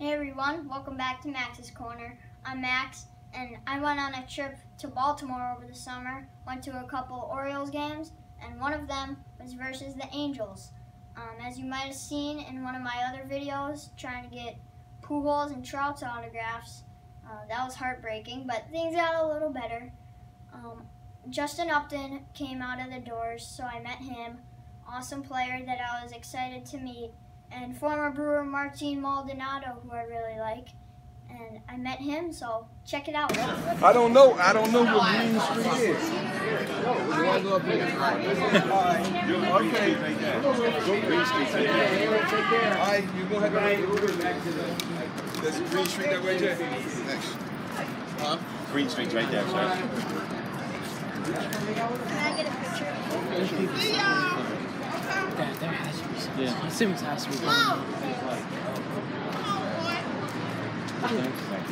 Hey everyone, welcome back to Max's Corner. I'm Max, and I went on a trip to Baltimore over the summer. Went to a couple Orioles games, and one of them was versus the Angels. Um, as you might have seen in one of my other videos, trying to get Pujols and Trout's autographs, uh, that was heartbreaking, but things got a little better. Um, Justin Upton came out of the doors, so I met him. Awesome player that I was excited to meet and former brewer Martin Maldonado, who I really like. And I met him, so check it out. I don't know. I don't know what Green Street is. okay. Green Street right there. All right, you're going to have to That's Green Street that way, Jay? Next. Huh? Green Street's right there, sir. Can I get a picture? Yeah. Simmons has to be.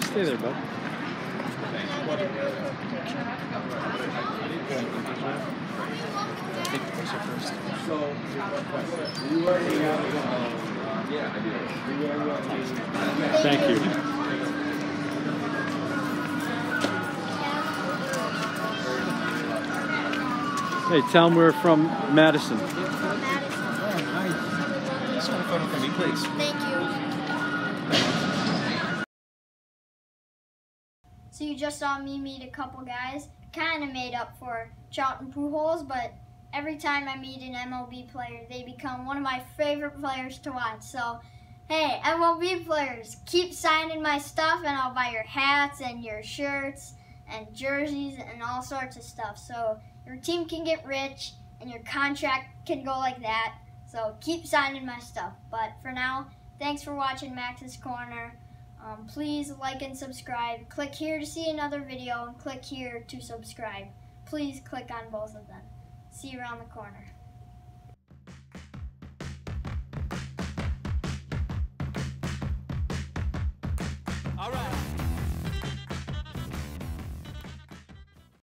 Stay there, bud. Take the picture first. Thank you. Hey, tell them we're from Madison. Just want a photo for me, please. Thank you. So you just saw me meet a couple guys. Kind of made up for and Pujols, but every time I meet an MLB player, they become one of my favorite players to watch. So, hey, MLB players, keep signing my stuff, and I'll buy your hats and your shirts and jerseys and all sorts of stuff. So your team can get rich and your contract can go like that. So keep signing my stuff. But for now, thanks for watching Max's Corner. Um, please like and subscribe. Click here to see another video and click here to subscribe. Please click on both of them. See you around the corner.